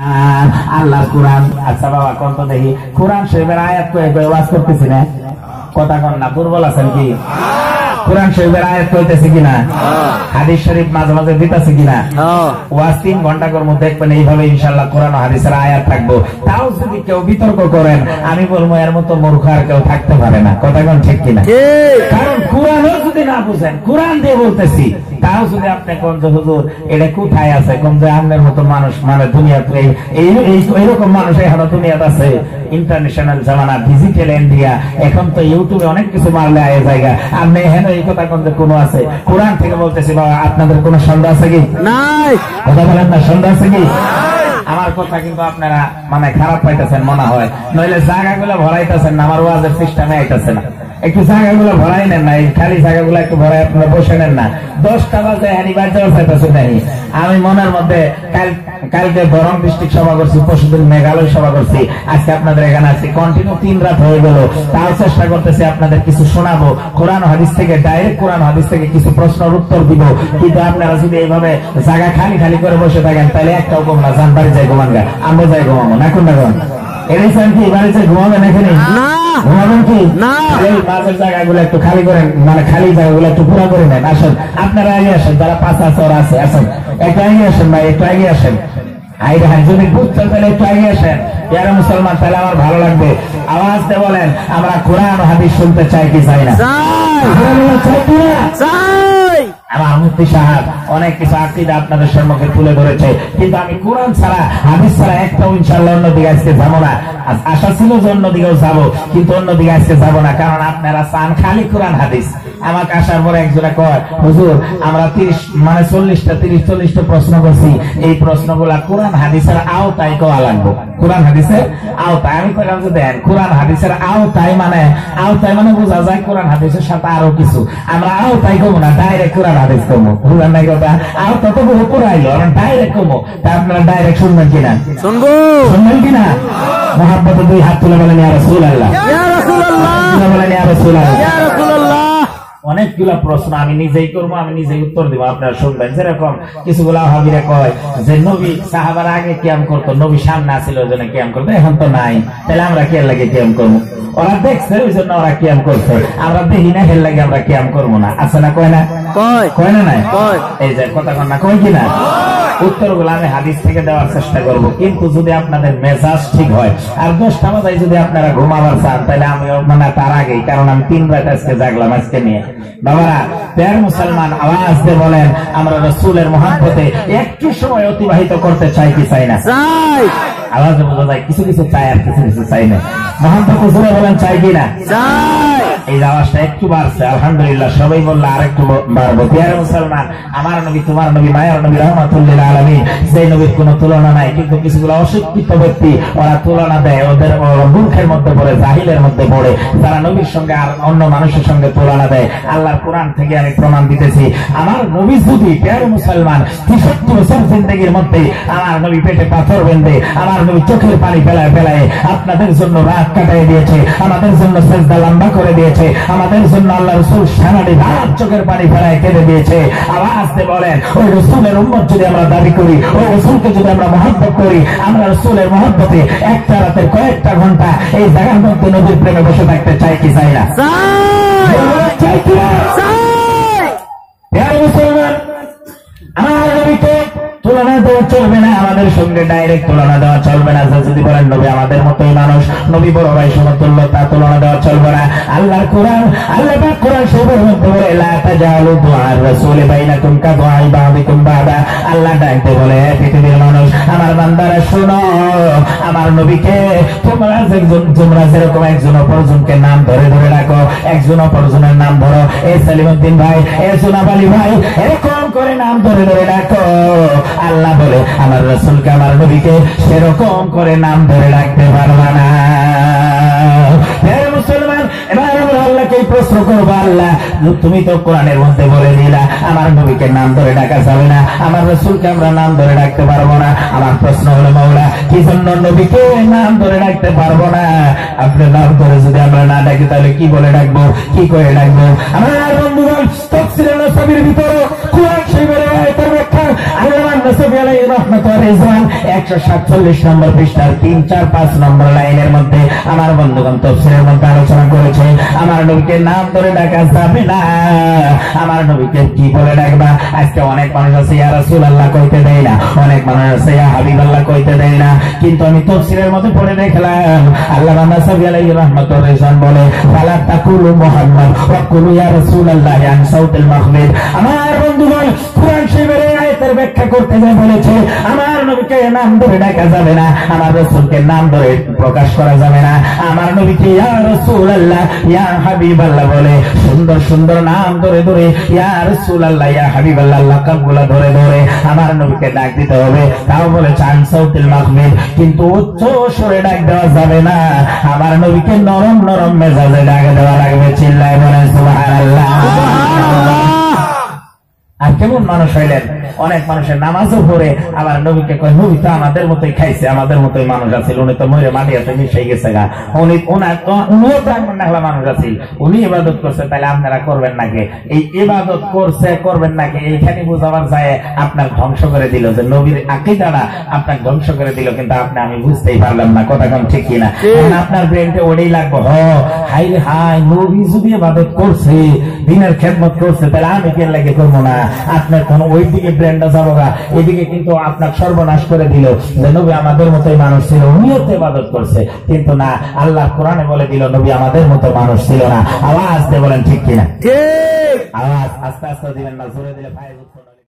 আর আল্লাহ কোরআন আচ্ছা বাবা কোন তো দেখি। কোরআন শরীফের আয়াত কয়ে কয়ে ওয়াজ করতেছি না। কথা কন না দুর্বল আছেন কি? কোরআন শরীফের আয়াত কইতেছি কিনা হাদিস শরীফ মাঝে মাঝে দিতেছি কিনা ওয়াজ তিন ঘণ্টা করব দেখবেন এইভাবে ইনশাল্লাহ কোরআন ও হাদিসের আয়াত থাকব। তাও যদি কেউ বিতর্ক করেন আমি বলব এর মতো মূর্খ আর কেউ থাকতে পারে না। কথা কোন ঠিক কিনা? কারণ কোরআনও যদি না বুঝেন কোরআন দিয়ে বলতেছি। তাও যদি আপনি কোন যে হুজুর এটা কোথায় আছে? কোন যে আপনার মতো মানুষ মানে দুনিয়াতে এই- এই এই- এইরকম মানুষ এখনও দুনিয়াতে আছে। ইন্টারন্যাশনাল জামানা ডিজিটাল ইন্ডিয়া এখন তো ইউটিউবে অনেক কিছু মারলে আয় জায়গা। আপনি হেন এই কথা কোন যে কোনো আছে? কোরআন থেকে বলতেছি বাবা আপনাদের কোনো সন্দেহ আছে কি? নাই। কথা বলেন না সন্দেহ আছে কি? আমার কথা কিন্তু আপনারা মানে খারাপ পাইতেছেন মনে হয়। নইলে জায়গাগুলো ভরাইতেছেন আমার ওয়াজের সিস্টেমে আইতেছে না। একটু জায়গাগুলো ভরাই নেন না খালি জায়গাগুলো একটু ভরাই আপনারা বসে নেন না। দশটা বাজে হানি বাজে চাইতেছে নাই আমি মনের মধ্যে কাল কালকে গরম ডিস্ট্রিক্ট সভা করছি, পরশুদিন মেঘালয় সভা করছি। আজকে আপনাদের এখানে আছি। কন্টিনিউ তিন রাত হয়ে গেল। তাও চেষ্টা করতেছি আপনাদের কিছু শোনাবো। কোরআন হাদিস থেকে ডাইরেক্ট কোরআন হাদিস থেকে কিছু প্রশ্নের উত্তর দিব। কিন্তু আপনারা যদি এইভাবে জায়গা খালি খালি করে বসে থাকেন, তাহলে একটাও কম না যান যাই ঘুমান গা আমরা যাই ঘুমাবো না কোন না চান কি বাড়ি যাই ঘুমাবেন এখানে? না। ঘুমাবেন কি? না। এই জায়গাগুলো একটু খালি করেন মানে খালি জায়গাগুলো একটু পুরো করে নেন আসেন। আপনারা আগে আসেন যারা পাঁচ আসর আছে আসেন। একটু আগে আসেন ভাই একটু আগে আসেন। আইরে হ্যাঁ যদি বুঝতে তাহলে একটু আগে আসেন। যারা মুসলমান তাহলে আমার ভালো লাগবে। আওয়াজ দিয়ে বলেন আমরা কোরআন হাদিস শুনতে চাই কি চাই না? চাই। আমার মানে প্রশ্ন করছি। এই প্রশ্নগুলা কোরআন হাদিসের আওতায় কোয়া লাগবো। কোরআন হাদিসের আওতায়? আমি কইলাম যে, দেন, কোরআন হাদিসের আওতায় মানে আওতায় মানে বোঝা যায় কোরআন হাদিসের সাথে আরও কিছু। আমরা আওতায় কমো না, ডাইরেক্ট কোরআন হাদিস কমো। বুঝলেন নাই কথা আর তত বহু ডাইরেক্ট কমো। তা আপনারা ডাইরেক্ট শুনবেন কিনা? শুনব। শুনবেন কিনা? মহাব্বত দুই হাত তুলে বলেন ইয়া রাসূলুল্লাহ। ইয়া বলেন ইয়া রাসূলুল্লাহ। ইয়া রাসূলুল্লাহ। অনেকগুলা প্রশ্ন আমি নিজেই করব আমি নিজেই উত্তর দিব আপনারা শুনবেন। যেরকম কিছুগুলা হাবিরা কয় যে নবী সাহাবার আগে ক্যাম করতো নবী সামনে আসিল ওই জন্য ক্যাম করতো এখন তো নাই। তাহলে আমরা কে লাগে ক্যাম করব? ওরা দেখছে ওই জন্য ওরা ক্যাম করছে। আমরা দেখি না লাগে আমরা ক্যাম করব না। আছে না কয় না? কয়। কয় না নাই? কয়। এই যে কথা কন না কয় কিনা উত্তরগুলো আমি হাদিস থেকে দেওয়ার চেষ্টা করব। কিন্তু যদি আপনাদের মেজাজ ঠিক হয়, আর দশটা বাজায় যদি আপনারা ঘুমাবার চান, তাহলে আমি মানে তার আগেই, কারণ আমি তিন রাত আজকে জাগলাম, আজকে নিয়ে। বাবারা, প্যার মুসলমান, আওয়াজ দিয়ে বলেন, আমরা রসুলের মহাব্বতে একটু সময় অতিবাহিত করতে চাই কি চাই না? চাই। আওয়াজে বোঝা যায় কিছু কিছু চাই আর কিছু কিছু চাই না। মহাব্বত জুড়ে বলেন চাই কি না? এই আওয়াজটা একটু বাড়ছে আলহামদুলিল্লাহ সবাই বলল আর একটু বাড়বো। পিয়ারে মুসলমান আমার নবী তোমার নবী মায়ের নবী রহমাতুল্লিল আলমী সেই নবীর কোনো তুলনা নাই কিন্তু কিছুগুলো অশিক্ষিত ব্যক্তি ওরা তুলনা দেয় ওদের মূর্খের মধ্যে পড়ে জাহিলের মধ্যে পড়ে। যারা নবীর সঙ্গে আর অন্য মানুষের সঙ্গে তুলনা দেয় আল্লাহর কোরআন থেকে আমি প্রমাণ দিতেছি। আমার নবী যদি পিয়ারে মুসলমান তেষট্টি বছর জিন্দগির মধ্যে আমার নবী পেটে পাথর বেঁধে আমার নবী চোখের পানি ফেলায় ফেলায় আপনাদের জন্য রাত কাটাই দিয়েছে আমাদের জন্য সেজদা লম্বা করে দিয়েছে আমাদের জন্য আল্লাহ রসুল সারাটি রাত চোখের পানি ফেলায় কেঁদে দিয়েছে। আওয়াজ দিয়ে বলেন ওই রসুলের উম্মত যদি আমরা দাবি করি ওই রসুলকে যদি আমরা মহব্বত করি আমরা রসুলের মহব্বতে একটা রাতের কয়েকটা ঘণ্টা এই জায়গার মধ্যে নদীর প্রেমে বসে থাকতে চাই কি চাই না? চাই! কি? না? চলবে না, আমাদের সঙ্গে ডাইরেক্ট তুলনা দেওয়া চলবে না। যদি বলেন, নবী আমাদের মতোই মানুষ, নবী বড় ভাই সমতুল্য, তা তুলনা দেওয়া চলবে না। আল্লাহর কোরআন, আল্লাহ পাক কোরআন শরীফের মধ্যে বলে, লা তাজালু দুআর রাসূলি বাইনাকুম কা দুআই বাদা। আল্লাহ ডাকতে বলে পৃথিবীর মানুষ, আমার বান্দারা শোনো, আমার নবীকে তোমরা একজন তোমরা যেরকম একজন অপরজনকে নাম ধরে ধরে রাখো একজন অপরজনের নাম ধরো। এ সালিমুদ্দিন ভাই, এ সোনাব আলী ভাই, এরকম করে নাম ধরে ধরে রাখো আল্লাহ বলে, আমার রসুলকে আমার নবীকে সেরকম করে নাম ধরে রাখতে পারবা না। তুমি তো কোরআনের মধ্যে বলে দিলা, আমার নবীকে নাম ধরে ডাকা যাবে না, আমার রসুলকে আমরা নাম ধরে ডাকতে পারব না। আমার প্রশ্ন হলো মাওলা কি জন্য নবীকে নাম ধরে ডাকতে পারব না? আপনার নাম ধরে যদি আমরা না ডাকি, তাহলে কি বলে ডাকবো? কি করে ডাকবো? আমার বন্ধুগণ তফসিলের নসবির ভিতরে কোরআন শরীফের নম্বর পৃষ্ঠার 3 4 5 নম্বর লাইনের মধ্যে আমার বন্ধুগণ তফসিলের মধ্যে আলোচনা করেছে। আমার নবীকে নাম ধরে ডাকা যাবে না। আমার নবীকে কি বলে ডাকবা? আজকে অনেক মানুষ আছে রাসূলুল্লাহ কইতে দেয় না। অনেক মানুষ আছে, ইয়া হাবিবাল্লাহ কইতে দেয় না। কিন্তু আমি তফসিলের মধ্যে পড়ে দেখলাম আল্লাহ আমার বন্ধুগণ, কোরআন শরীফের করতে গিয়ে বলেছে, আমার নবীকে নাম ধরে ডাকা যাবে না, আমার রসুলকে নাম ধরে প্রকাশ করা যাবে না। আমার নবীকে, ইয়া রাসূলুল্লাহ, ইয়া হাবিবাল্লাহ বলে, সুন্দর সুন্দর নাম ধরে ধরে, ইয়া রাসূলুল্লাহ, ইয়া হাবিবাল্লাহ লাকাবগুলো ধরে ধরে, আমার নবীকে ডাক দিতে হবে। তাও বলে চান সাউতিল মাহমিদ কিন্তু উচ্চ স্বরে ডাক দেওয়া যাবে না। আমার নবীকে নরম নরম মেজাজে ডাক দেওয়া লাগবে, চিল্লায় কেমন মানুষ হইলেন? অনেক মানুষের নামাজও পড়ে। আবার নবীকে কয় নবী তো আমাদের মতোই খাইছে আমাদের মতোই মানুষ আছে উনি তো মরে মাটি আছে মিশে গেছে গা। উনি ওনার উনিও তো এমন নাহলা মানুষ আছে উনি ইবাদত করছে তাহলে আপনারা করবেন নাকি? এই ইবাদত করছে করবেন নাকি? এইখানে বুঝাবার যায় আপনার ধ্বংস করে দিল যে নবীর আকিদারা আপনার ধ্বংস করে দিল কিন্তু আপনি আমি বুঝতেই পারলাম না কথা কম ঠিক কিনা। আপনার ব্রেনটে ওটাই লাগবে হ হাই হাই নবী যদি ইবাদত করছে দিনের খেদমত করছে তাহলে আমি কেন লাগে করব না? আপনার কোন ওই দিকে ব্রেনটা যাব না এদিকে কিন্তু আপনার সর্বনাশ করে দিল। যে নবী আমাদের মতোই মানুষ ছিল উনিও তো ইবাদত করছে। কিন্তু না আল্লাহ কোরআনে বলে দিল নবী আমাদের মতো মানুষ ছিল না। আওয়াজ দিয়ে বলেন ঠিক কিনা? ঠিক। আওয়াজ আস্তে আস্তে দিবেন না জোরে দিলে ফায়দা